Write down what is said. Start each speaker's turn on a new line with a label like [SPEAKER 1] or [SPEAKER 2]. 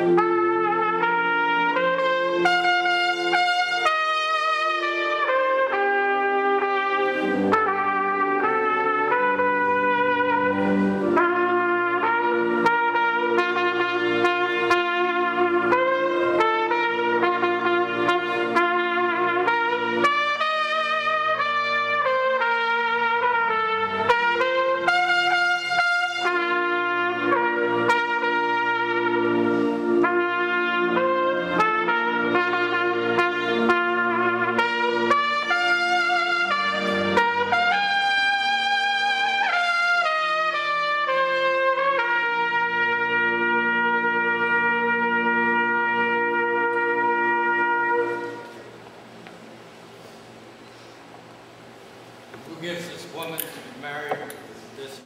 [SPEAKER 1] Bye. who gives this woman to be married this